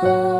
아